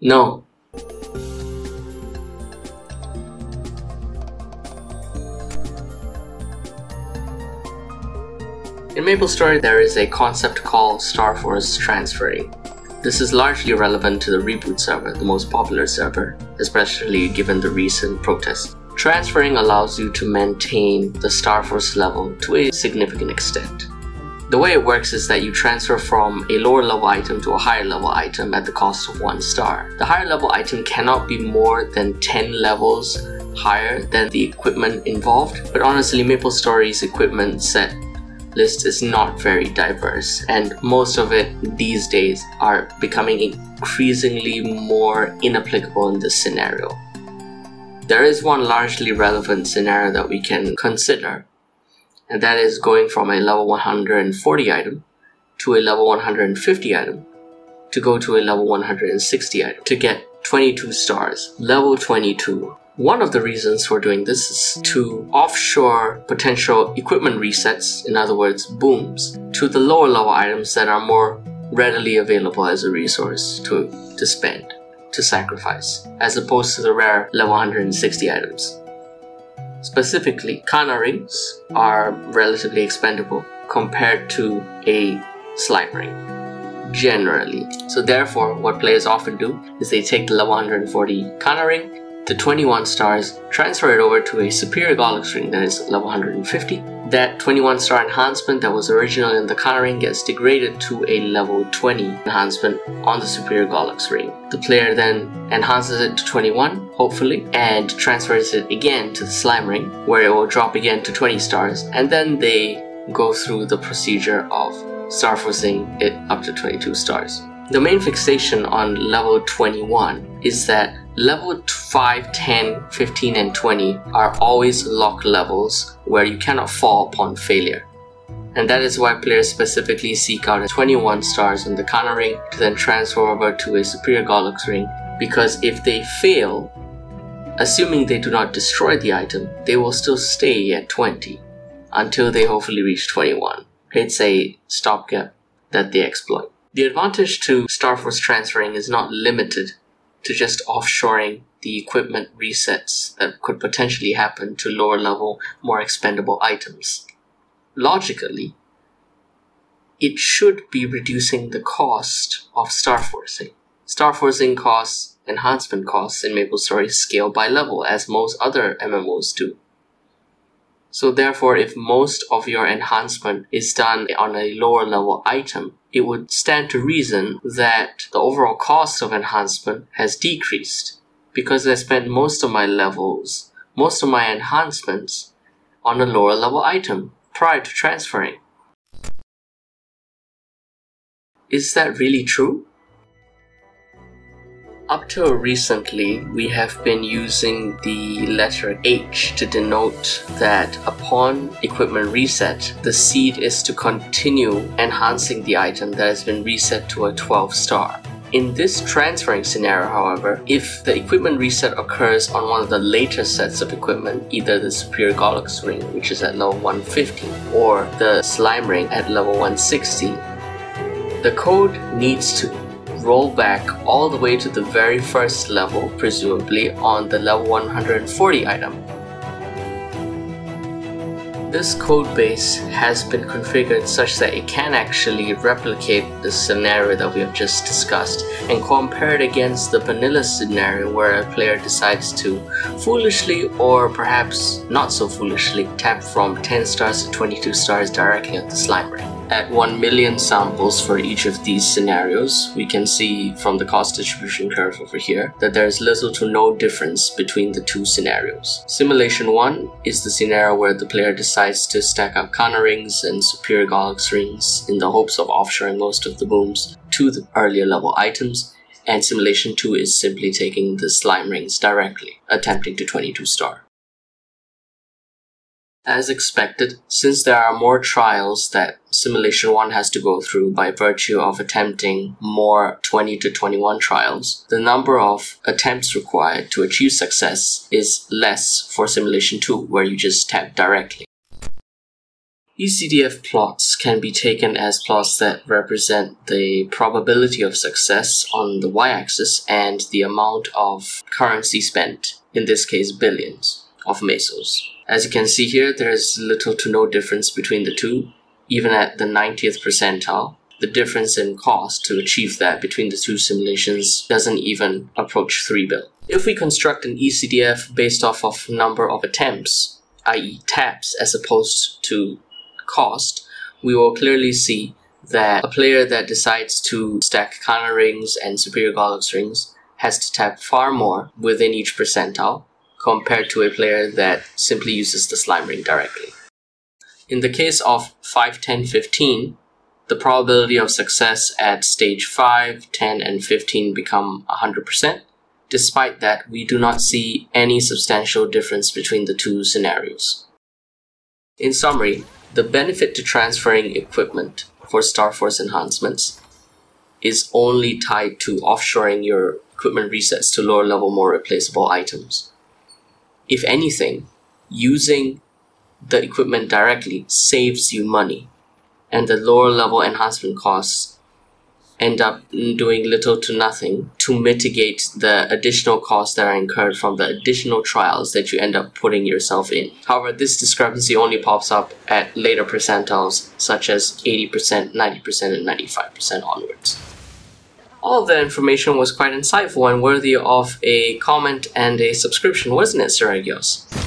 No. In MapleStory, there is a concept called Starforce transferring. This is largely relevant to the reboot server, the most popular server, especially given the recent protests. Transferring allows you to maintain the Starforce level to a significant extent. The way it works is that you transfer from a lower level item to a higher level item at the cost of 1 star. The higher level item cannot be more than 10 levels higher than the equipment involved, but honestly Maple MapleStory's equipment set list is not very diverse, and most of it these days are becoming increasingly more inapplicable in this scenario. There is one largely relevant scenario that we can consider, and that is going from a level 140 item to a level 150 item to go to a level 160 item to get 22 stars. Level 22 one of the reasons for doing this is to offshore potential equipment resets, in other words, booms, to the lower level items that are more readily available as a resource to, to spend, to sacrifice, as opposed to the rare level 160 items. Specifically, Kana rings are relatively expendable compared to a slime ring generally. So therefore, what players often do is they take the level 140 Kana ring the 21 stars, transfer it over to a superior Gollux ring that is level 150. That 21 star enhancement that was originally in the Kana ring gets degraded to a level 20 enhancement on the superior Gollux ring. The player then enhances it to 21, hopefully, and transfers it again to the slime ring, where it will drop again to 20 stars, and then they go through the procedure of star forcing it up to 22 stars. The main fixation on level 21 is that level 5, 10, 15, and 20 are always lock levels where you cannot fall upon failure. And that is why players specifically seek out a 21 stars in the Kana ring to then transfer over to a superior Gollux ring because if they fail, assuming they do not destroy the item, they will still stay at 20 until they hopefully reach 21. It's a stopgap that they exploit. The advantage to Starforce transferring is not limited to just offshoring the equipment resets that could potentially happen to lower level, more expendable items. Logically, it should be reducing the cost of Starforcing. Starforcing costs, enhancement costs in MapleStory scale by level, as most other MMOs do. So therefore, if most of your enhancement is done on a lower level item, it would stand to reason that the overall cost of enhancement has decreased because I spent most of my levels, most of my enhancements on a lower level item prior to transferring. Is that really true? Up till recently, we have been using the letter H to denote that upon equipment reset, the seed is to continue enhancing the item that has been reset to a 12 star. In this transferring scenario, however, if the equipment reset occurs on one of the later sets of equipment, either the Superior Gollux ring, which is at level 150, or the Slime ring at level 160, the code needs to roll back all the way to the very first level, presumably on the level 140 item. This code base has been configured such that it can actually replicate the scenario that we have just discussed and compare it against the vanilla scenario where a player decides to foolishly or perhaps not so foolishly tap from 10 stars to 22 stars directly at the slime ring at 1 million samples for each of these scenarios, we can see from the cost distribution curve over here that there is little to no difference between the two scenarios. Simulation 1 is the scenario where the player decides to stack up Kana rings and Superior Gollux rings in the hopes of offshoring most of the booms to the earlier level items, and Simulation 2 is simply taking the slime rings directly, attempting to 22 star. As expected, since there are more trials that Simulation 1 has to go through by virtue of attempting more 20 to 21 trials, the number of attempts required to achieve success is less for Simulation 2, where you just tap directly. ECDF plots can be taken as plots that represent the probability of success on the y-axis and the amount of currency spent, in this case billions, of mesos. As you can see here, there is little to no difference between the two, even at the 90th percentile. The difference in cost to achieve that between the two simulations doesn't even approach 3 bill. If we construct an ECDF based off of number of attempts, i.e. taps as opposed to cost, we will clearly see that a player that decides to stack Kana rings and superior Gollux rings has to tap far more within each percentile compared to a player that simply uses the slime ring directly. In the case of 5, 10, 15, the probability of success at stage 5, 10, and 15 become 100%. Despite that, we do not see any substantial difference between the two scenarios. In summary, the benefit to transferring equipment for Starforce enhancements is only tied to offshoring your equipment resets to lower level more replaceable items. If anything, using the equipment directly saves you money and the lower level enhancement costs end up doing little to nothing to mitigate the additional costs that are incurred from the additional trials that you end up putting yourself in. However, this discrepancy only pops up at later percentiles such as 80%, 90%, and 95% onwards. All of that information was quite insightful and worthy of a comment and a subscription, wasn't it, Sir Agios?